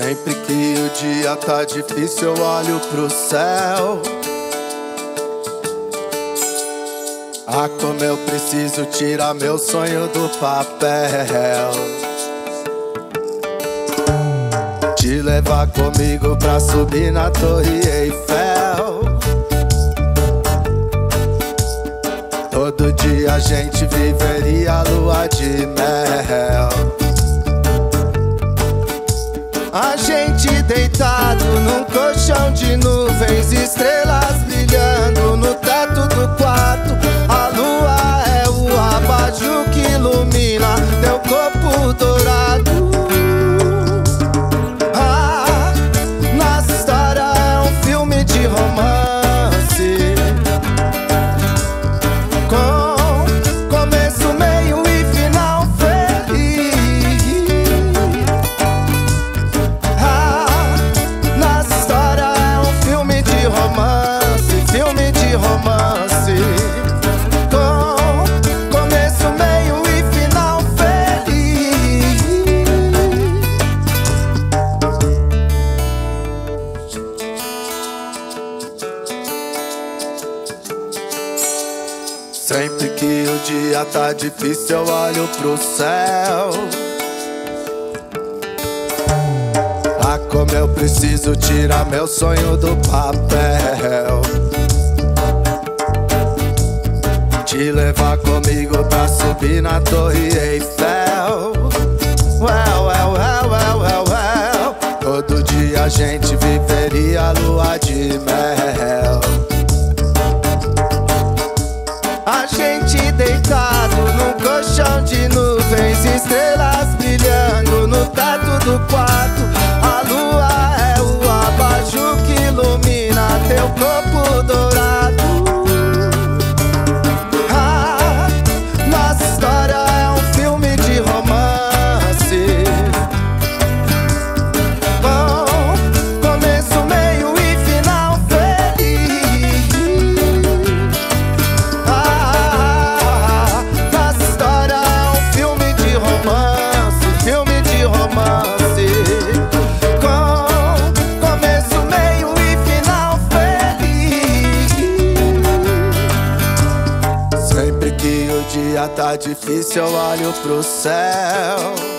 Sempre que o dia tá difícil, eu olho pro céu. Ah, como eu preciso tirar meu sonho do papel. Te levar comigo pra subir na Torre Eiffel. Todo dia a gente viveria a lua de mel. A Sempre que o dia tá difícil, eu olho pro céu. Ah, como eu preciso tirar meu sonho do papel. Te levar comigo pra subir na Torre Eiffel. Well, well, well, well, well, well. Todo dia a gente viveria a lua de mel. Gente deitado num colchão de nuvens, estrelas brilhando no teto do quarto. O dia tá difícil, eu olho pro céu.